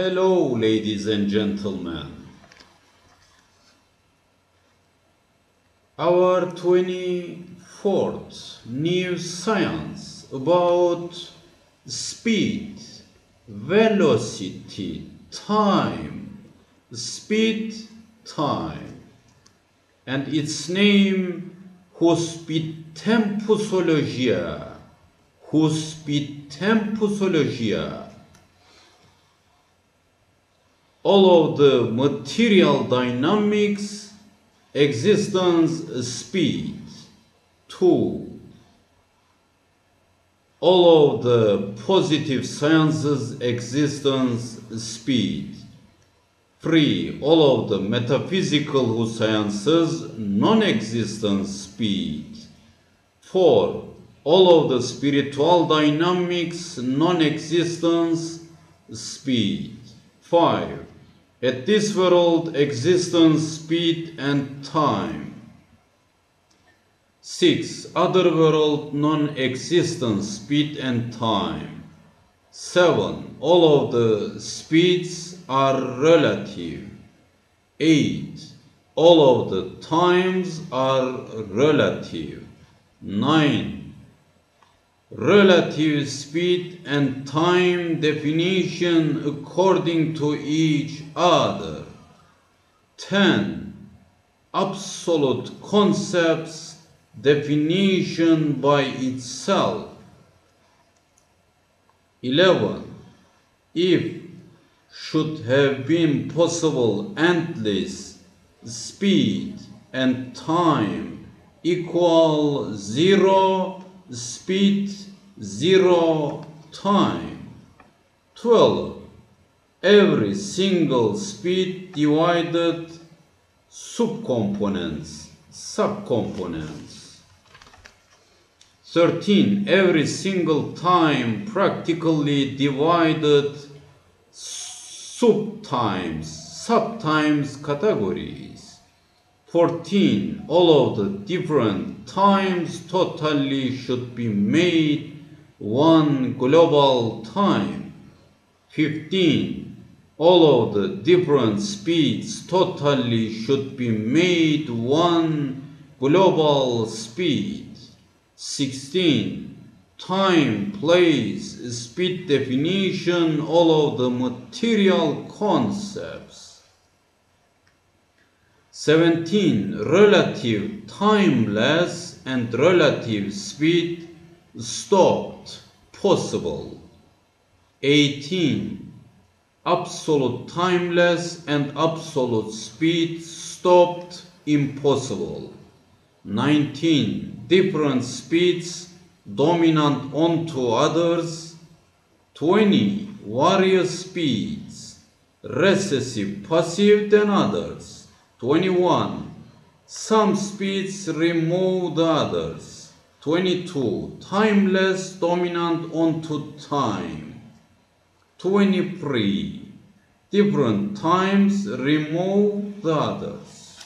Hello, ladies and gentlemen. Our 24th new science about speed, velocity, time, speed, time, and its name Huspeedtempusologia. Huspeedtempusologia. All of the material dynamics, existence, speed. Two. All of the positive sciences, existence, speed. 3. All of the metaphysical sciences, non-existence speed. 4. All of the spiritual dynamics, non-existence speed. 5. At this world, existence, speed, and time. 6. Other world, non-existence, speed, and time. 7. All of the speeds are relative. 8. All of the times are relative. 9. Relative speed and time definition according to each other. 10. Absolute concepts definition by itself. 11. If should have been possible endless speed and time equal zero speed zero time. 12 every single speed divided subcomponents subcomponents. 13 every single time practically divided subtimes, subtimes categories. 14. All of the different times totally should be made one global time. 15. All of the different speeds totally should be made one global speed. 16 time, place, speed definition, all of the material concepts. 17. Relative timeless and relative speed stopped, possible. 18. Absolute timeless and absolute speed stopped, impossible. 19. Different speeds dominant onto others, 20 various speeds, recessive passive than others, 21 some speeds remove the others, 22 timeless dominant onto time, 23 different times remove the others,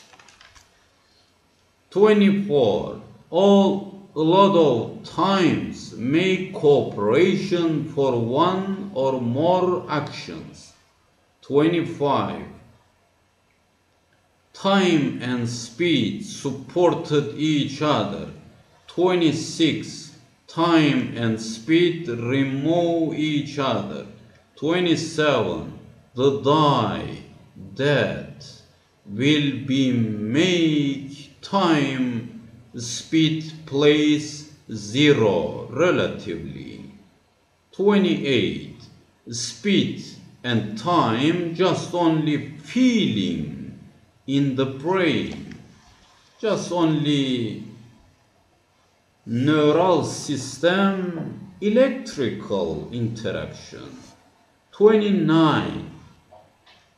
24 all a lot of times make cooperation for one or more actions. 25. Time and speed supported each other. 26. Time and speed remove each other. 27. The die, that will be make time speed place 0 relatively. 28. Speed and time just only feeling in the brain. Just only neural system electrical interaction. 29.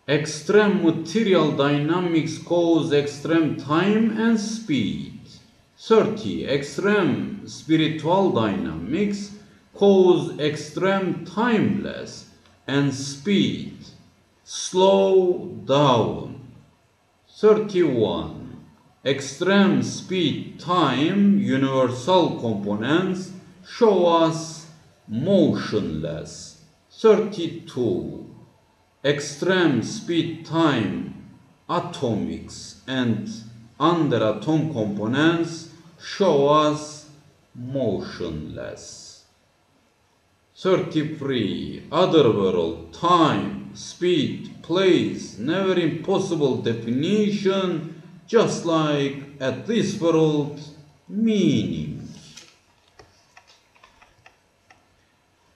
Extreme material dynamics cause extreme time and speed. 30. Extreme spiritual dynamics cause extreme timeless and speed. Slow down. 31. Extreme speed time universal components show us motionless. 32. extreme speed time atomics and under atom components show us motionless. 33. Other world, time, speed, place, never impossible definition, just like at this world, meaning.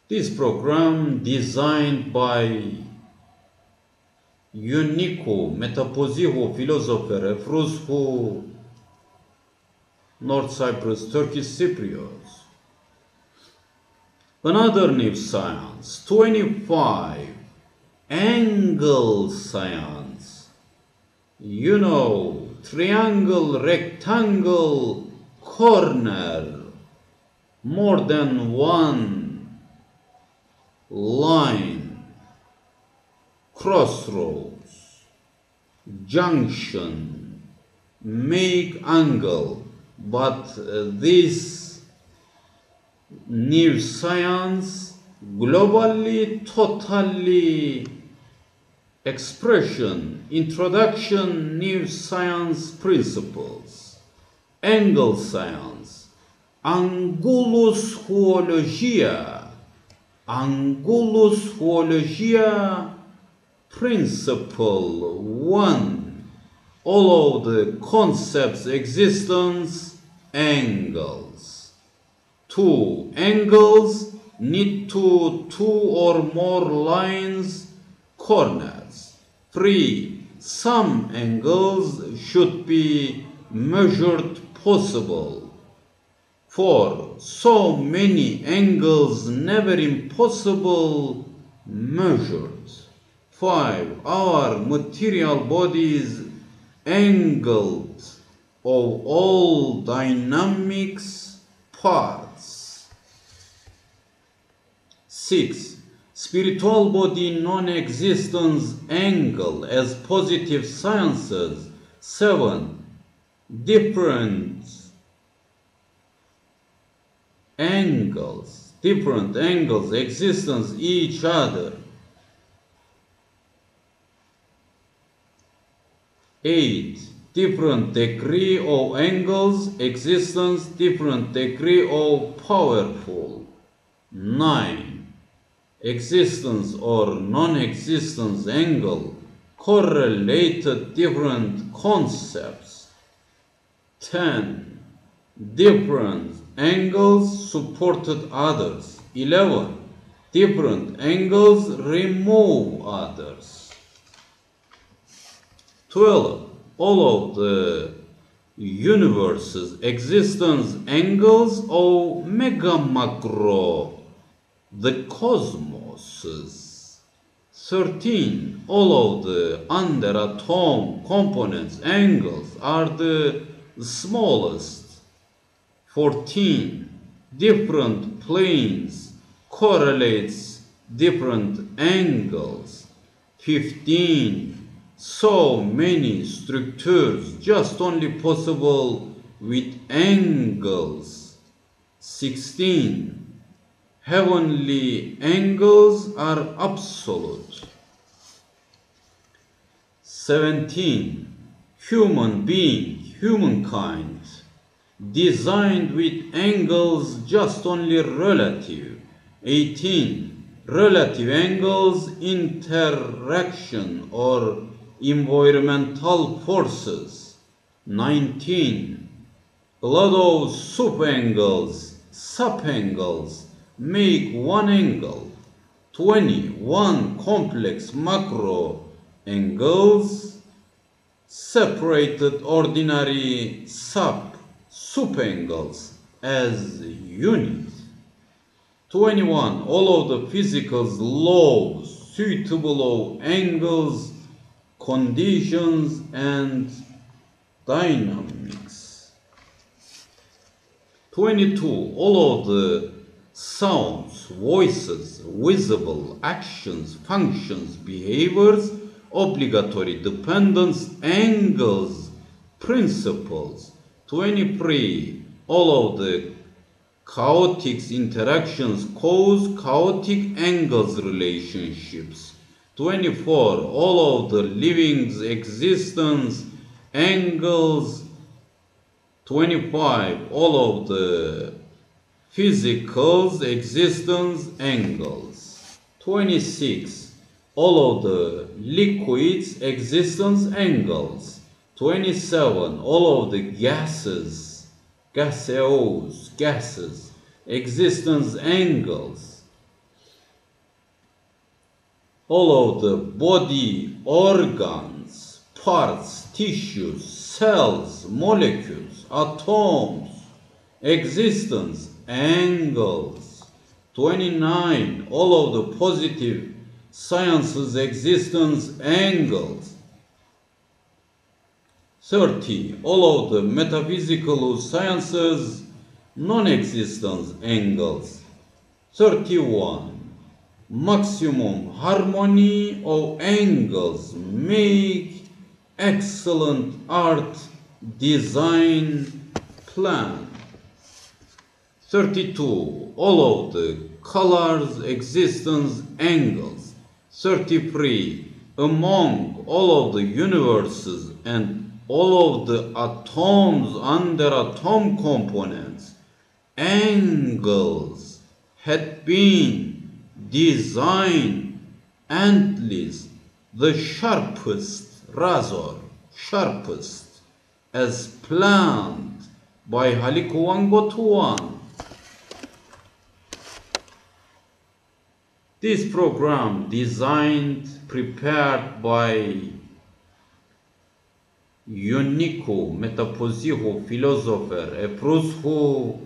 This program designed by Ionico Metaposihu philosopher Efruzhu North Cyprus Turkish Cypriots. Another new science, 25, angle science. You know, triangle, rectangle, corner, more than one line, crossroads, junction, make angle, but this new science globally totally expression introduction new science principles. Angle science angulushuologia angulus zoologia principle one. All of the concepts existence angles. Two angles need to two or more lines corners three some angles should be measured possible four so many angles never impossible measured five our material bodies angled of all dynamics parts. 6. Spiritual body non-existence angle as positive sciences. 7. Different angles, different angles, existence each other. 8. Different degree of angles, existence, different degree of powerful. 9. Existence or non-existence angle, correlated different concepts. 10. Different angles supported others. 11. Different angles remove others. 12. All of the universe's existence angles of mega macro, the cosmoses. 13. All of the under atom components angles are the smallest. 14. Different planes correlates different angles. 15 so many structures just only possible with angles. 16. Heavenly angles are absolute. 17. Human being, humankind, designed with angles just only relative. 18. Relative angles interaction or environmental forces. 19. A lot of subangles, subangles make one angle. 21 complex macro angles separated ordinary sub subangles as units. 21. All of the physical laws suitable of angles conditions and dynamics. 22. All of the sounds, voices, visible actions, functions, behaviors, obligatory dependence, angles, principles. 23. All of the chaotic interactions cause chaotic angles relationships. 24. All of the living's existence angles. 25. All of the physical's existence angles. 26. All of the liquids existence angles. 27. All of the gases, gaseous, gases, existence angles. All of the body organs, parts, tissues, cells, molecules, atoms, existence angles. 29. All of the positive sciences existence angles. 30. All of the metaphysical sciences non-existence angles. 31. Maximum harmony of angles make excellent art design plan. 32. All of the colors existence angles. 33. Among all of the universes and all of the atoms under atom components, angles had been designed endless, the sharpest razor, sharpest, as planned by Halikuan Gotuan. This program designed, prepared by Ionico Metaposihu philosopher, Efruzhu,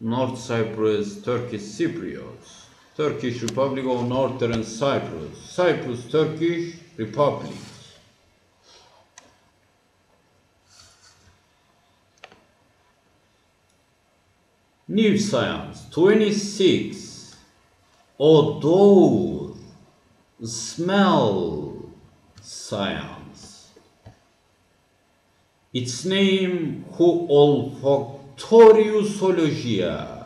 North Cyprus, Turkish Cypriots, Turkish Republic of Northern Cyprus, Cyprus Turkish Republic. New Science 26 Odor Smell Science Its name Huolfactoriusologia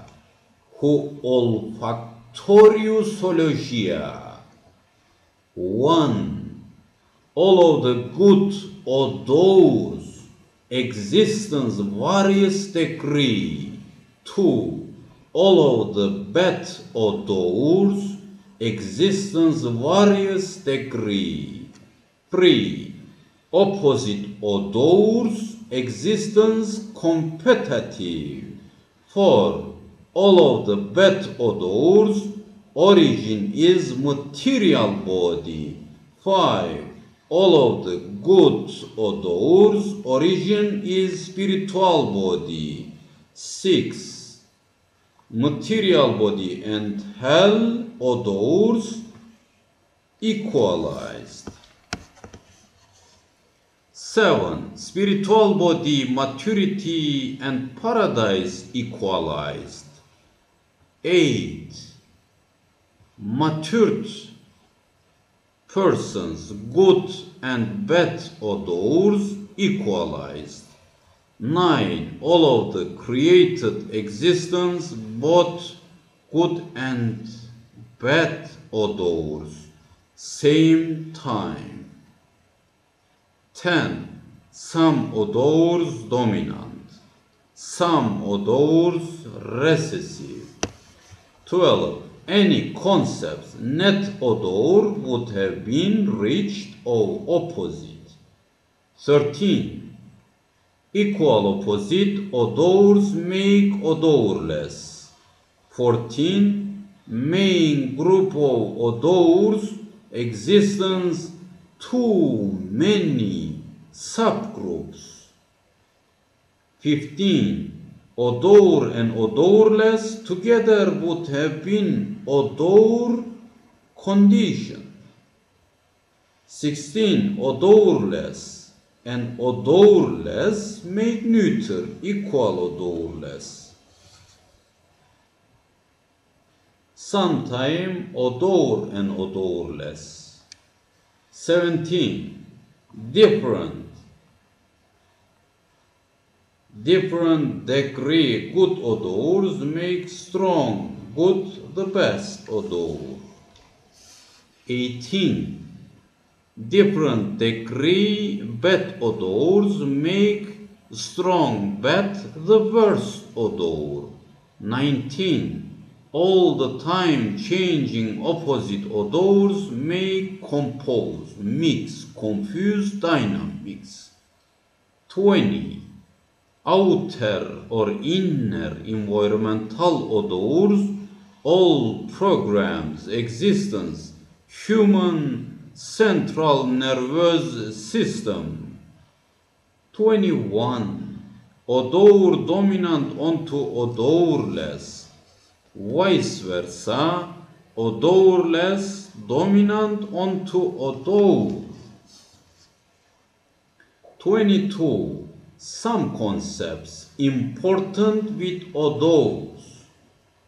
1. All of the good odors existence various degree 2. All of the bad odors existence various degree. 3. Opposite odors existence competitive. 4. All of the bad odors origin is material body. 5. All of the good odors origin is spiritual body. 6 material body and hell odors equalized. 7. Spiritual body maturity and paradise equalized. 8. Matured persons good and bad odors equalized. 9. All of the created existence, both good and bad odors, same time. 10. Some odors dominant, some odors recessive. 12. Any concepts net odor would have been reached or opposite. 13 equal opposite odors make odorless. 14. Main group of odors existence too many subgroups. 15. Odor and odorless together would have been odor condition. 16. Odorless and odorless make neuter equal odorless. Sometime odor and odorless. 17. Different. Different degree good odors make strong, good the best odor. 18. Different degree bad odors make strong bad the worst odor. 19. All the time changing opposite odors may compose, mix, confuse dynamics. 20. Outer or inner environmental odors all programs existence human central nervous system 21 odor dominant onto odorless vice versa odorless dominant onto odor 22 some concepts important with odors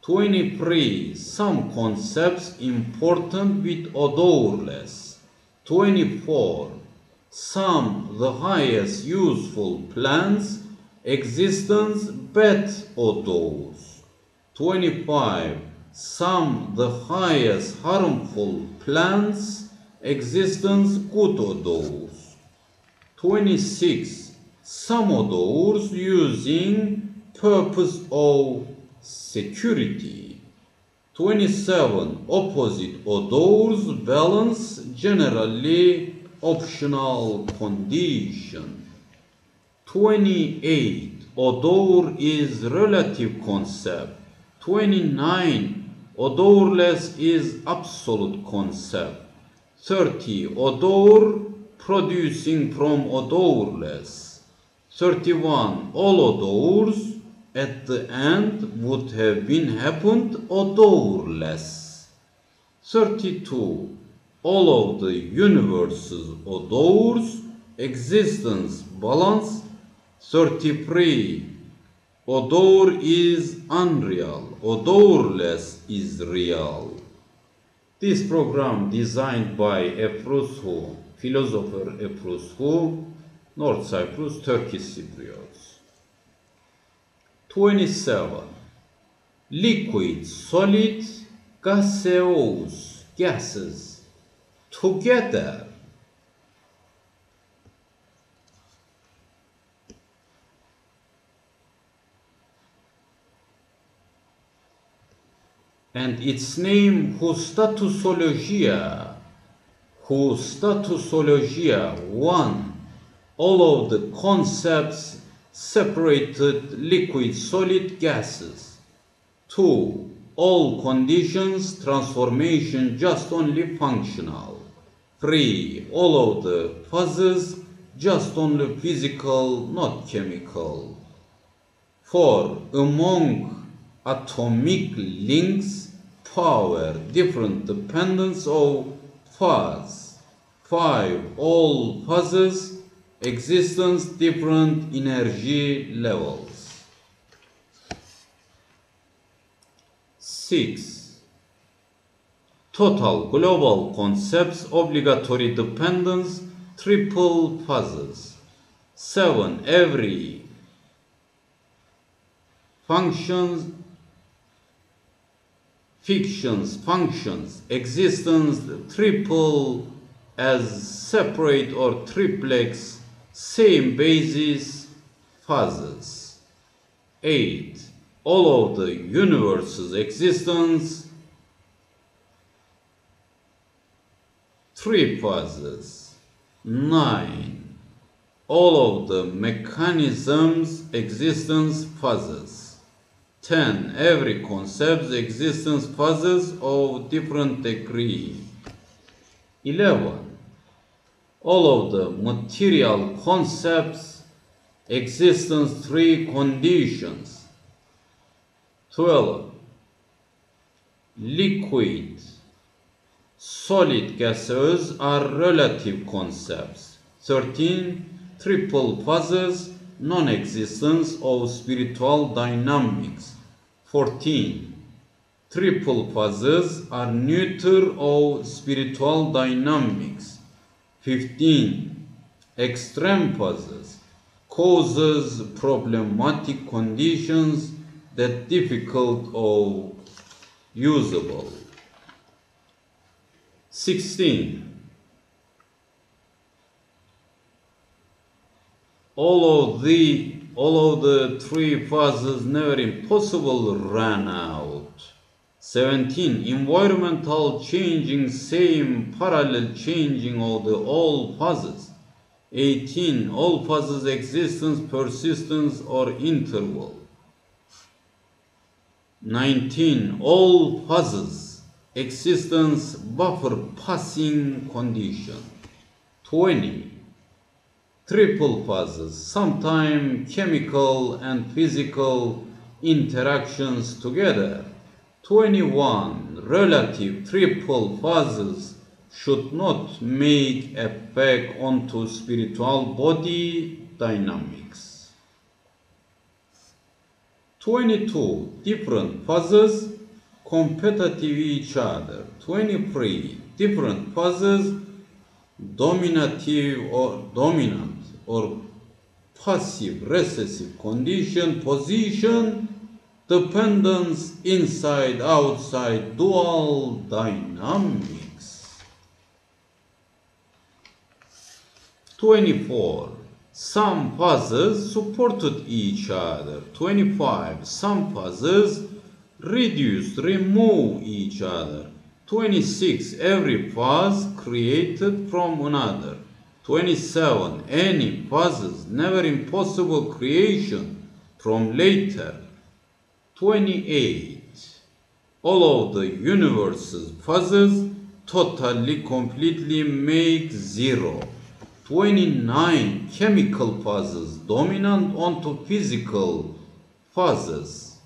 23. Some concepts important with odorless. 24. Some the highest useful plants existence bad odors. 25. Some the highest harmful plants existence odors. 26. Some odors using purpose of security. 27. Opposite odors balance generally optional condition. 28. Odor is relative concept. 29. Odorless is absolute concept. 30. Odor producing from odorless. 31. All odors at the end would have been happened odorless. 32. All of the universe's odors existence balance. 33. Odor is unreal, odorless is real. This program designed by Efrus philosopher Efrus North Cyprus, Turkish Cypriots. 27. Liquid, solid, gaseous, gases, together. And its name Hustatusologia, Hustatusologia 1. All of the concepts separated liquid solid gases. 2. All conditions transformation just only functional. 3. All of the phases just only physical, not chemical. 4. Among atomic links, power, different dependence of phase. 5. All phases existence different energy levels. 6. Total global concepts obligatory dependence triple phases. 7. Every functions fictions functions existence triple as separate or triplex same basis phases. 8. All of the universe's existence, three phases. 9. All of the mechanisms existence phases. 10. Every concept's existence phases of different degree. 11 all of the material concepts, existence three conditions. 12. Liquid, solid gases are relative concepts. 13. Triple phases, non-existence of spiritual dynamics. 14. Triple phases are neuter of spiritual dynamics. 15. Extreme phases causes problematic conditions that difficult or usable. 16. All of the all of the three phases never impossible ran out. 17. Environmental changing same parallel changing of the all phases. 18. All phases existence, persistence or interval. 19. All phases existence buffer passing condition. 20 triple phases, sometimes chemical and physical interactions together. 21 relative triple phases should not make effect onto spiritual body dynamics. 22 different phases competitive each other. 23 different phases dominative or dominant or passive recessive condition position dependence inside outside dual dynamics. 24 some puzzles supported each other. 25 some puzzles reduced remove each other. 26 every puzzle created from another 27 any phases never impossible creation from later. 28 all of the universe's phases totally completely make zero. 29 chemical phases dominant onto physical phases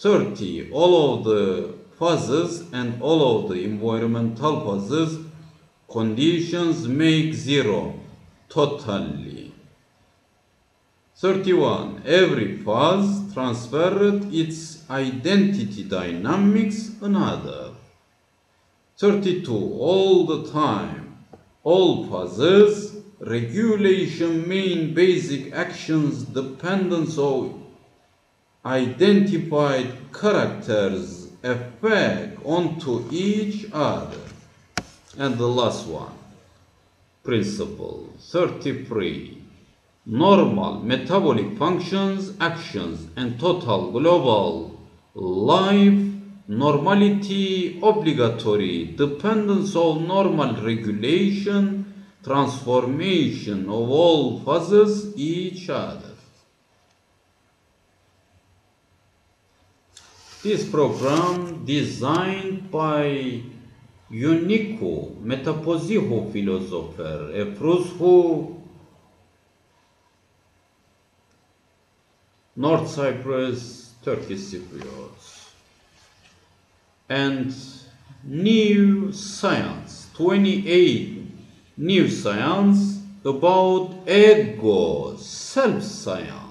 30 all of the phases and all of the environmental phases conditions make zero totally. 31 every phase transferred its identity dynamics another. 32 all the time. All phases regulation main basic actions dependence of identified characters effect onto each other. And the last one, principle 33. Normal metabolic functions, actions, and total global life normality obligatory dependence of normal regulation transformation of all phases each other This program designed by Unico Metaposihu philosopher, a who North Cyprus, Turkish Cypriots. And new science, 28 new science about ego, self-science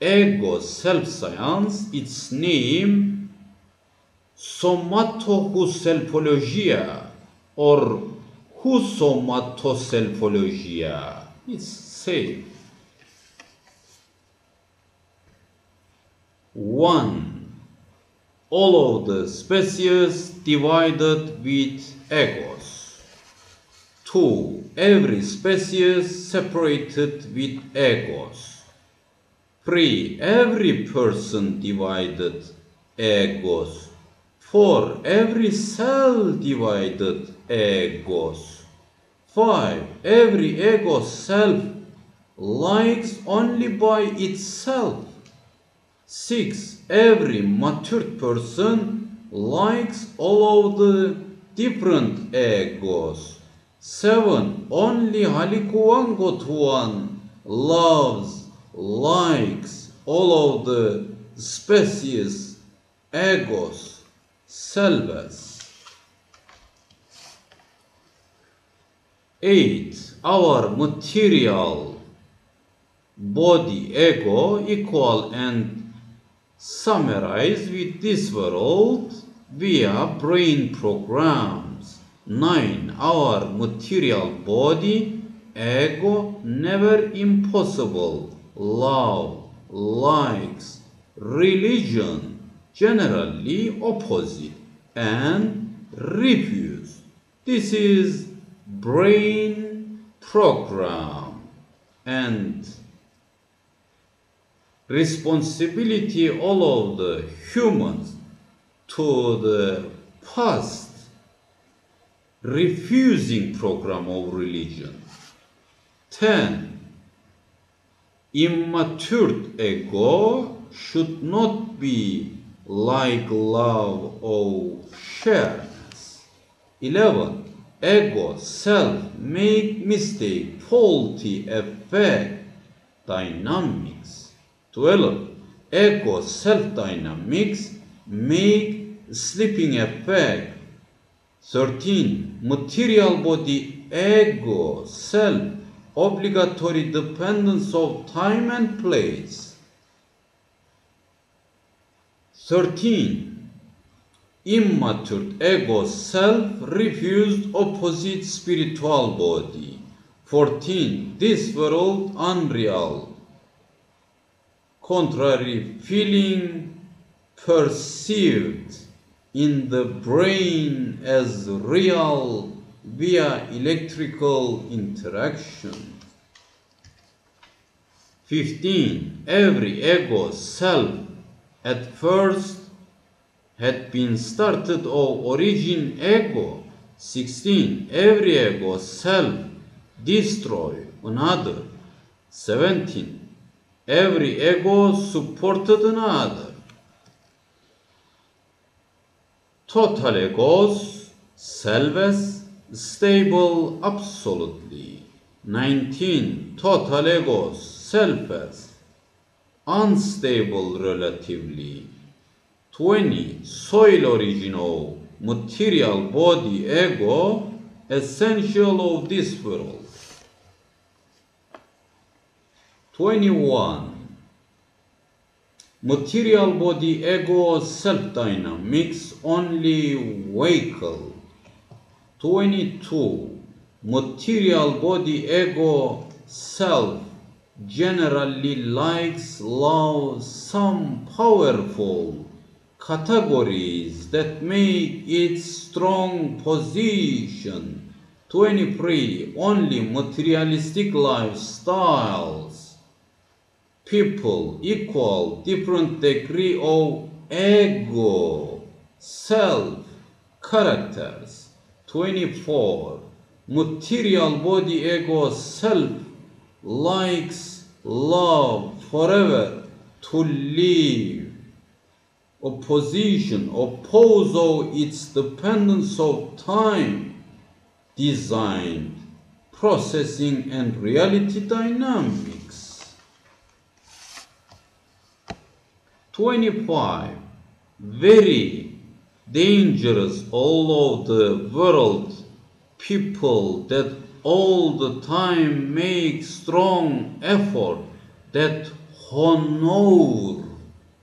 ego self-science, its name somatohuselfologia or husomatoselfologia. It's same. One, all of the species divided with egos. Two, every species separated with egos. 3. Every person divided egos. 4. Every cell divided egos. 5. Every ego self likes only by itself. 6. Every matured person likes all of the different egos. 7. Only Halikuwangotuan loves likes all of the species, egos, selvas. 8. Our material body ego equal and summarize with this world via brain programs. 9. Our material body ego never impossible love, likes, religion, generally opposite, and refuse. This is brain program and responsibility all of the humans to the past refusing program of religion. 10. Immature ego should not be like love oh, or shareness. 11. Ego, self, make mistake, faulty effect, dynamics. 12. Ego, self dynamics, make sleeping effect. 13. Material body, ego, self, obligatory dependence of time and place. 13. Immature ego self refused opposite spiritual body. 14. This world unreal. Contrary feeling perceived in the brain as real via electrical interaction. 15. Every ego self at first had been started of origin ego. 16. Every ego self destroy another. 17. Every ego supported another. Total egos, selves, stable absolutely. 19. Total egos, selfless, unstable relatively. 20. Soil original, material body ego, essential of this world. 21. Material body ego self dynamics only vehicle. 22. Material body ego self generally likes love some powerful categories that make its strong position. 23. Only materialistic lifestyles people equal different degree of ego, self, characters. 24. Material body ego self likes love forever to live. Opposition oppose of its dependence of time, design, processing and reality dynamics. 25 very dangerous all of the world people that all the time make strong effort that honor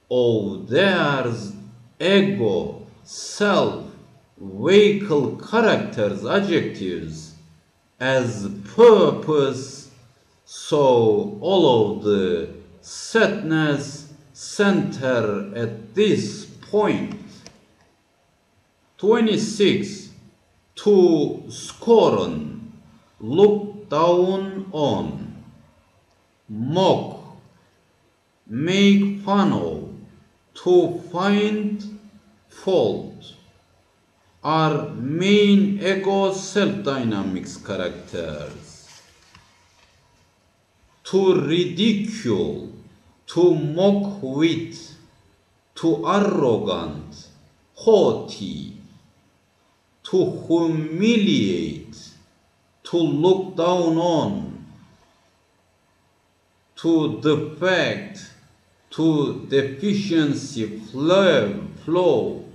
of theirs ego self vehicle characters adjectives as purpose so all of the sadness center at this point. 26. To scorn, look on, mock, make fun of, to find fault, are main ego self dynamics characters. To ridicule, to mock with, to arrogant, haughty, to humiliate, to look down on, to defect, to deficiency, flow, flow,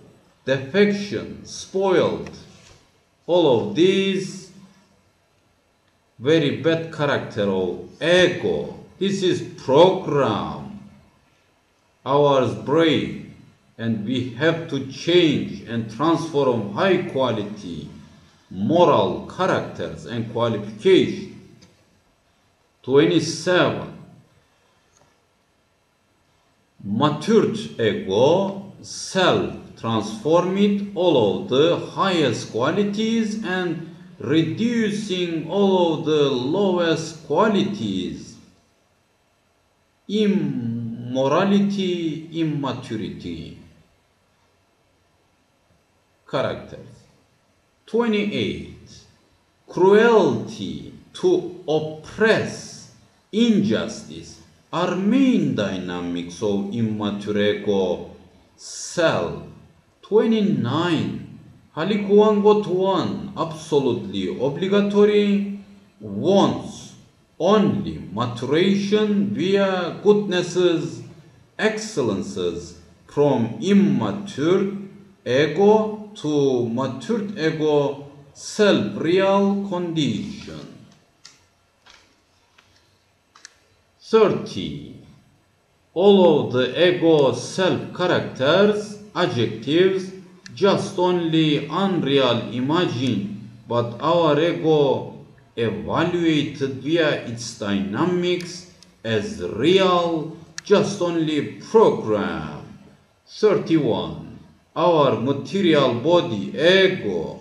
defection, spoiled. All of these very bad character of ego. This is program our brain and we have to change and transform high quality moral characters and qualification. 27. Matured ego, self transform it all of the highest qualities and reducing all of the lowest qualities immorality immaturity characters 28. Cruelty, to oppress, injustice are main dynamics of immature ego self. 29. Halikuan got one, absolutely obligatory, wants only maturation via goodnesses, excellences from immature ego to matured ego self real condition 30 all of the ego self characters adjectives just only unreal imagine, but our ego evaluated via its dynamics as real, just only program. 31. Our material body, ego,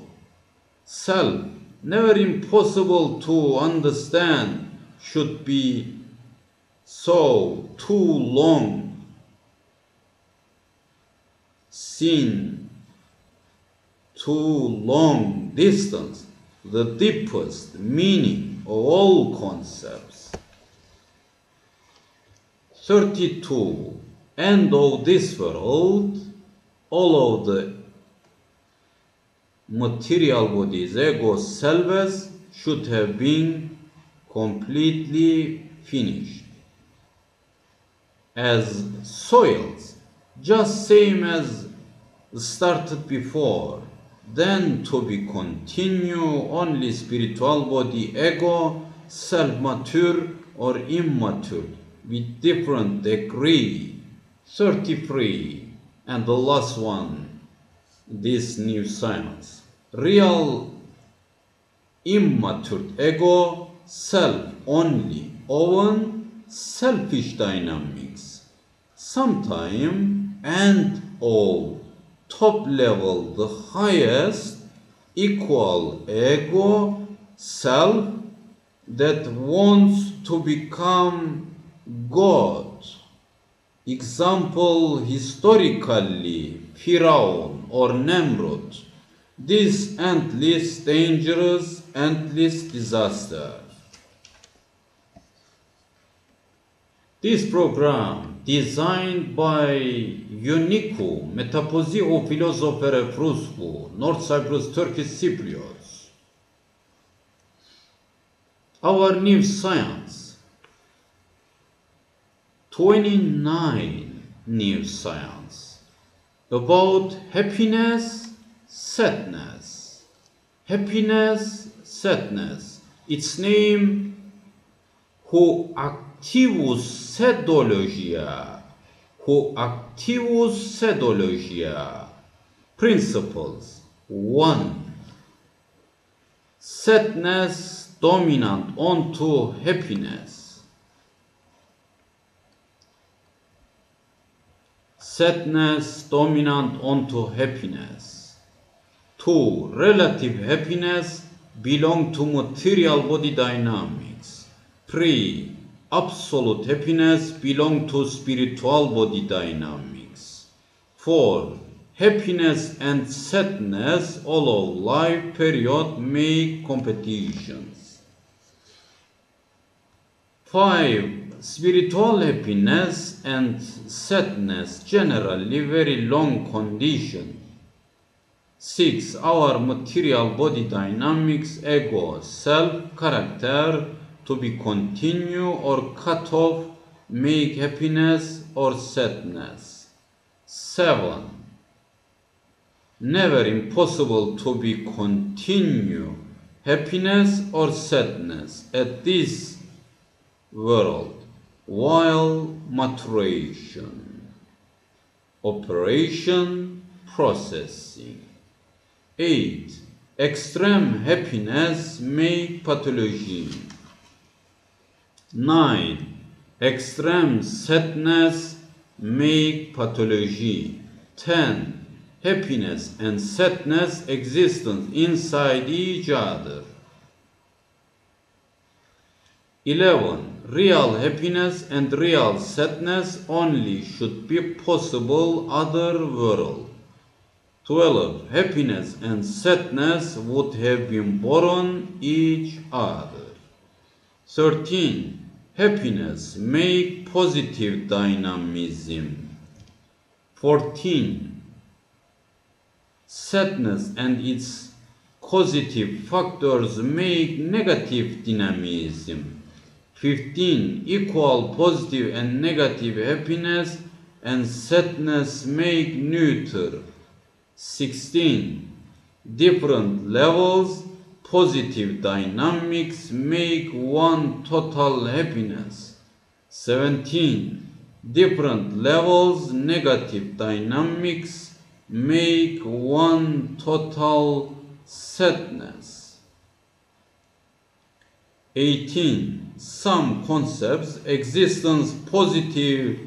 self, never impossible to understand, should be so too long seen too long distance, the deepest meaning of all concepts. 32. End of this world, all of the material bodies, ego, selves, should have been completely finished. As soils, just same as started before, then to be continue only spiritual body ego self mature or immature with different degree 33 and the last one this new science real immature ego self only own selfish dynamics sometime and all top level, the highest, equal ego, self that wants to become God. Example historically, Firaun or Nimrod. This endless dangerous, endless disaster. This program designed by Ionicu, Metaposihu Philosopher Efruzhu, North Cyprus Turkish Cypriots. Our new science, 29 new science about happiness, sadness. Happiness, sadness. Its name, Huactivussadologia who activus sedologia. Principles 1. Sadness dominant onto happiness. Sadness dominant onto happiness. 2. Relative happiness belong to material body dynamics. 3 absolute happiness belong to spiritual body dynamics. 4. Happiness and sadness all of life period make competitions. 5. Spiritual happiness and sadness generally very long condition. 6. Our material body dynamics, ego, self, character, to be continue or cut off, make happiness or sadness. 7. Never impossible to be continue happiness or sadness at this world while maturation. Operation processing. 8. Extreme happiness make pathology. 9. Extreme sadness make pathology. 10. happiness and sadness existence inside each other. 11. Real happiness and real sadness only should be possible other world. 12. Happiness and sadness would have been born each other. 13. Happiness make positive dynamism. 14. Sadness and its causative factors make negative dynamism. 15. Equal positive and negative happiness and sadness make neutral. 16. Different levels, positive dynamics make one total happiness. 17. Different levels, negative dynamics make one total sadness. 18. Some concepts, existence, positive,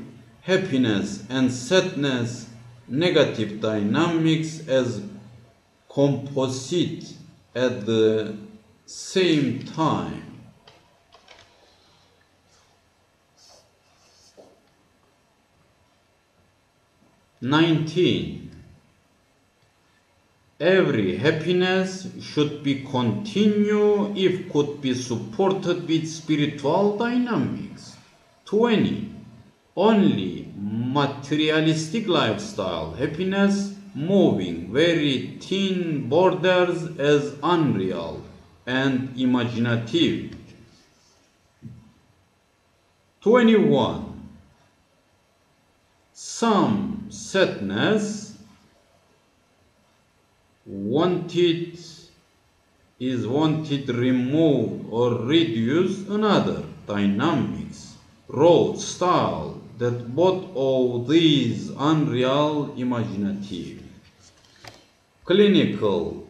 happiness, and sadness, negative dynamics as composite at the same time. Nineteen. Every happiness should be continued if could be supported with spiritual dynamics. 20. Only materialistic lifestyle happiness moving very thin borders as unreal and imaginative. 21. Some sadness wanted is wanted removed or reduced another dynamics road style that both of these unreal imaginative clinical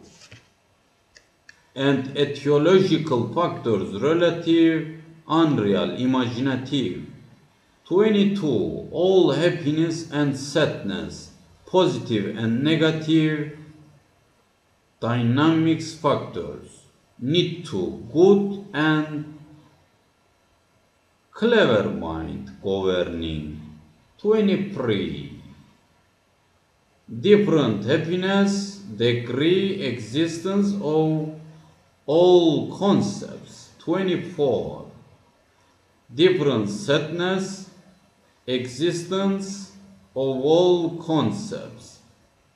and etiological factors relative unreal imaginative. 22 all happiness and sadness positive and negative dynamics factors. Need to good and clever mind governing. 23 different happiness degree existence of all concepts. 24 different sadness existence of all concepts.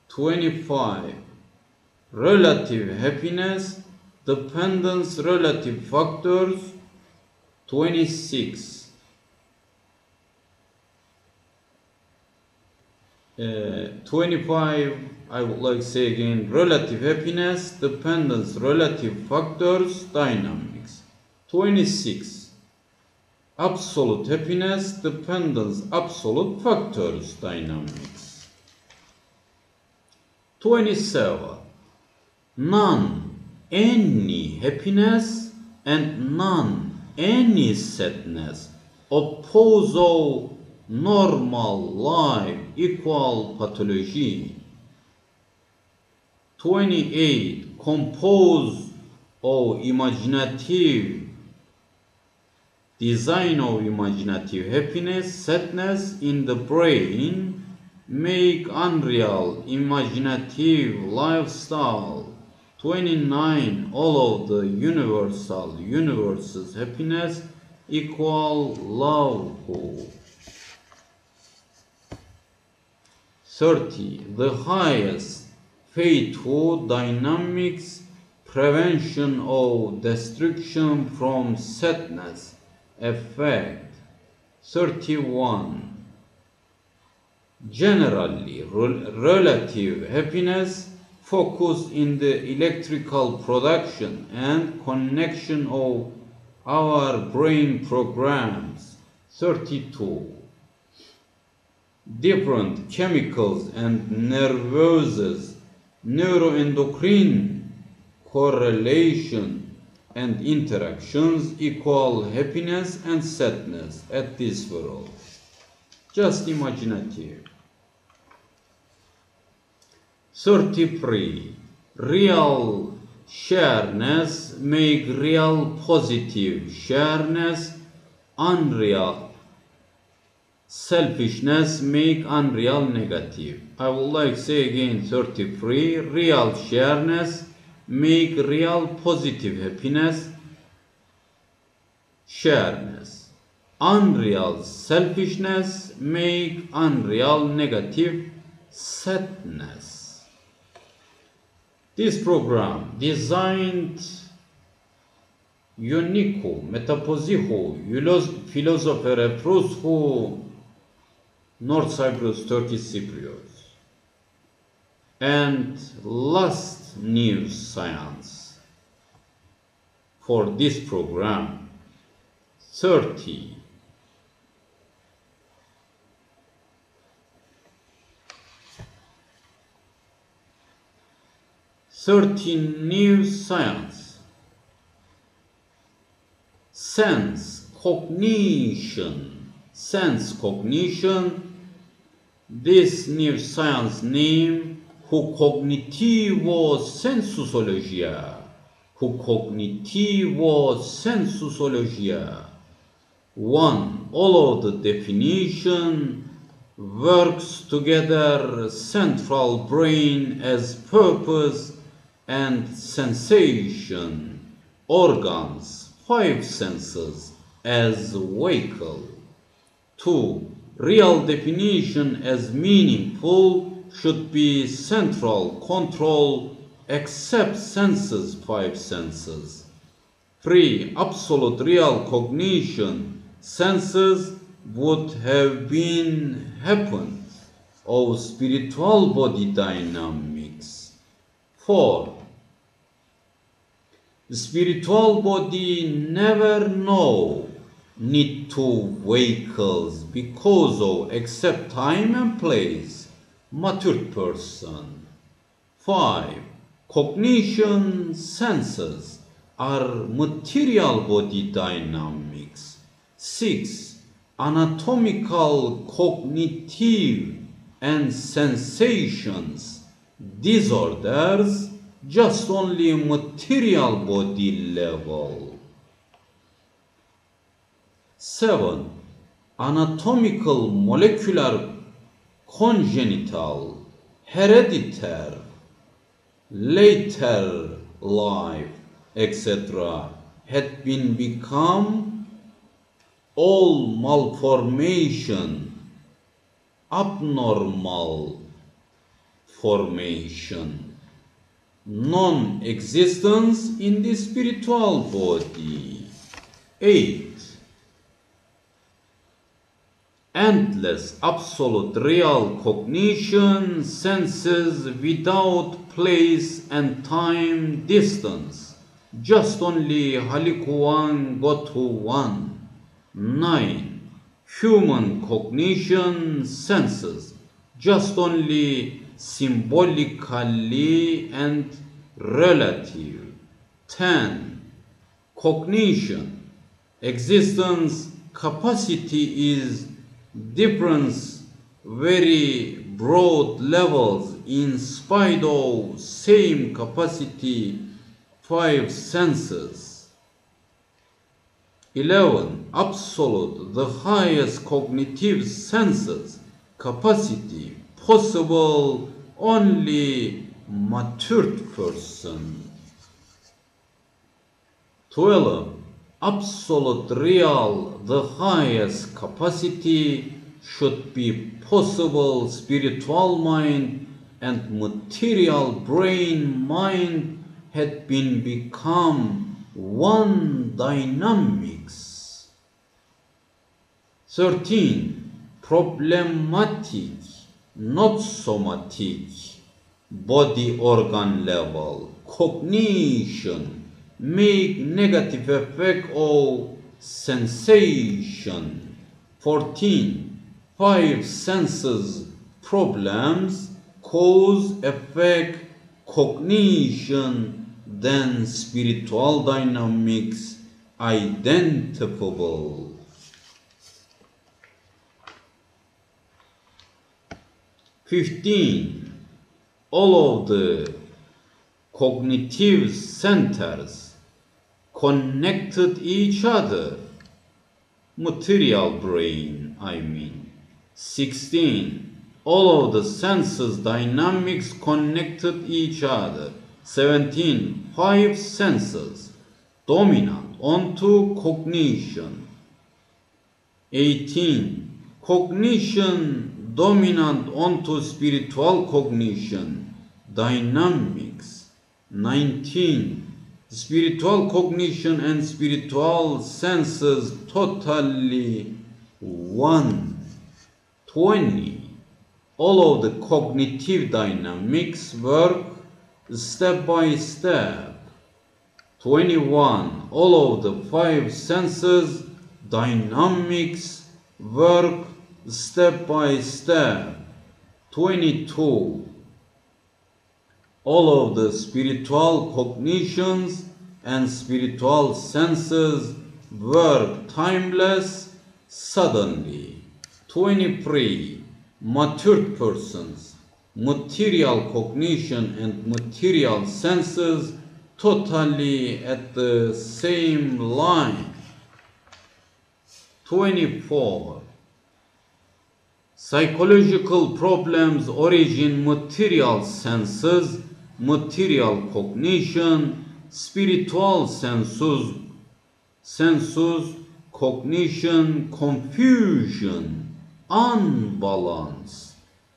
25 relative happiness, dependence relative factors, 26. Uh, 25, I would like to say again, relative happiness, dependence, relative factors, dynamics. 26. Absolute happiness, dependence, absolute factors, dynamics. 27 none any happiness and none any sadness. Oppose all normal life equal pathology. 28. Compose of imaginative design of imaginative happiness, sadness in the brain, make unreal imaginative lifestyle 29 all of the universal universe's happiness equal love 30 the highest faithful dynamics prevention of destruction from sadness effect. 31 generally relative happiness focus in the electrical production and connection of our brain programs. 32. Different chemicals and nervous neuroendocrine correlation and interactions equal happiness and sadness at this world. Just imaginative. 33. Real shareness make real positive shareness, unreal selfishness make unreal negative. I would like to say again 33. Real shareness make real positive happiness, shareness. Unreal selfishness make unreal negative sadness. This program designed unico, Metaposihu, philosopher who North Cyprus, Turkish Cypriots. And last news science for this program 30 13 new science. Sense cognition. Sense cognition. This new science name Hucognitivosensusologia who cognitivo sensusologia one all of the definition works together central brain as purpose and sensation, organs, five senses as vehicle. 2. Real definition as meaningful should be central control except senses, five senses. 3. Absolute real cognition, senses would have been happened of spiritual body dynamics. 4 spiritual body never know need to vehicles because of except time and place matured person. 5 cognition senses are material body dynamics. 6 anatomical cognitive and sensations disorders just only material body level. 7. Anatomical, molecular, congenital, hereditary, later life, etc. had been become all malformation, abnormal formation non-existence in the spiritual body. 8. Endless absolute real cognition senses without place and time distance. Just only Halikuan Gotu one. 9. Human cognition senses. Just only symbolically and relative. 10. Cognition. Existence capacity is difference very broad levels in spite of same capacity five senses. 11. Absolute, the highest cognitive senses capacity possible only matured person. 12. Absolute real, the highest capacity should be possible spiritual mind and material brain mind had been become one dynamics. 13. Problematic not somatic, body organ level, cognition, make negative effect of sensation. 14. Five senses problems, cause, effect, cognition, then spiritual dynamics identifiable. 15. all of the cognitive centers connected each other. Material brain, I mean. 16. All of the senses dynamics connected each other. 17. Five senses dominant onto cognition. 18. Cognition dominant onto spiritual cognition. Dynamics. 19. Spiritual cognition and spiritual senses totally one. 20. All of the cognitive dynamics work step by step. 21. All of the five senses dynamics work step by step. 22. All of the spiritual cognitions and spiritual senses work timeless suddenly. 23. Matured persons, material cognition and material senses totally at the same line. 24. Psychological problems origin material senses, material cognition, spiritual senses, sensus, cognition, confusion, unbalance.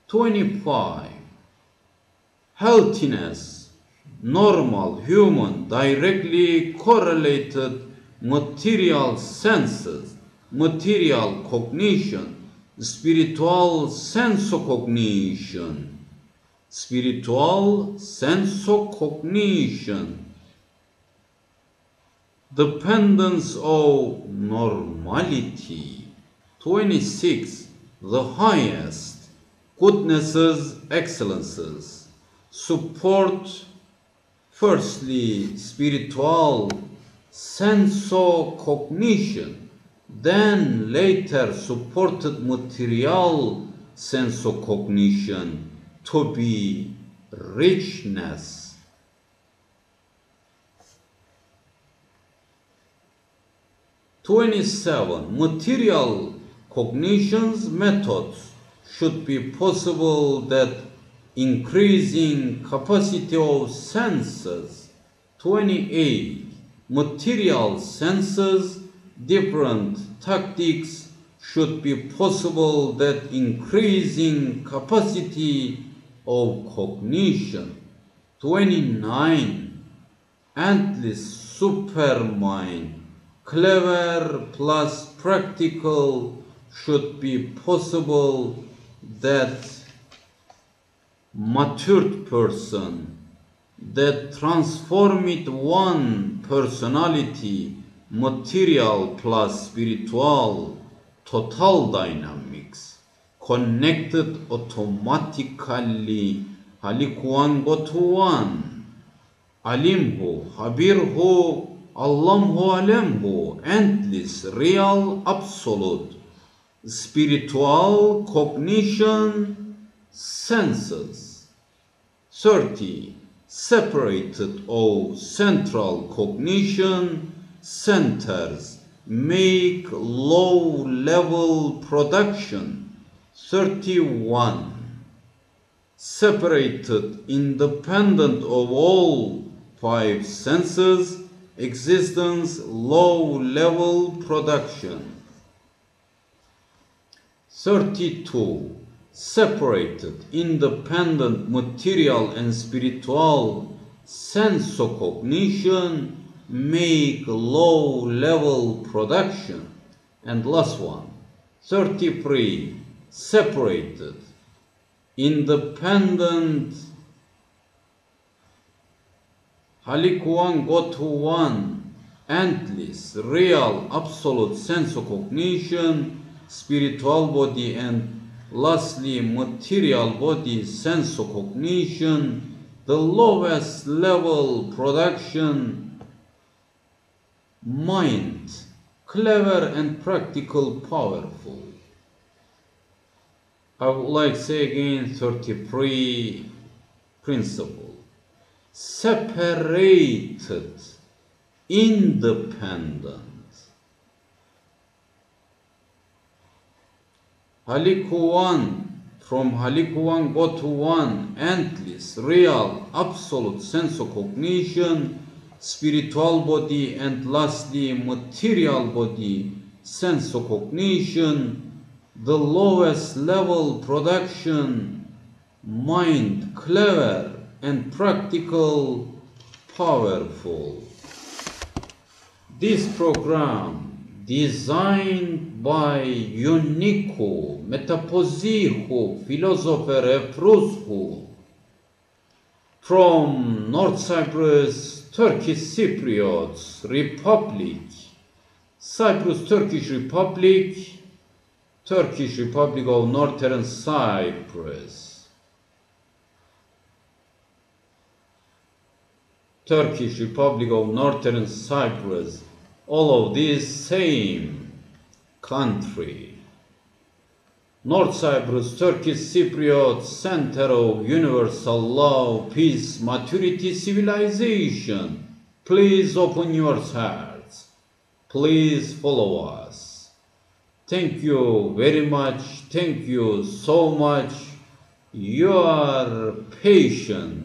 25. Healthiness, normal human directly correlated material senses, material cognition, spiritual sense cognition spiritual sense cognition dependence of normality. 26. The highest goodnesses, excellences, support firstly spiritual sensocognition, then later supported material sensocognition to be richness. Twenty-seven material cognitions methods should be possible that increasing capacity of senses. Twenty-eight material senses different tactics should be possible that increasing capacity of cognition. 29. Endless supermind, clever plus practical should be possible that matured person that transformed one personality material plus spiritual total dynamics connected automatically. Halikuan go to one alimhu habirhu allamhu alemhu endless real absolute spiritual cognition senses. 30 separated or central cognition centers make low level production 31 separated independent of all five senses existence low level production. 32 separated independent material and spiritual sensocognition make low level production. And last one, 33, separated, independent, halikuan go to one, endless, real, absolute sense of cognition, spiritual body, and lastly, material body sense of cognition, the lowest level production mind, clever and practical, powerful. I would like to say again 33 principle. Separated, independent. Halikuan, from Halikuan go to one, endless, real, absolute sense of cognition, spiritual body, and lastly, material body, sense of cognition, the lowest level production, mind, clever and practical, powerful. This program designed by Unico Metaposihu philosopher Efruzhu from North Cyprus, Turkish Cypriots Republic, Cyprus Turkish Republic, Turkish Republic of Northern Cyprus, Turkish Republic of Northern Cyprus, all of these same country. North Cyprus, Turkish Cypriot Center of Universal Law, Peace, Maturity, Civilization. Please open your hearts. Please follow us. Thank you very much. Thank you so much. You are patient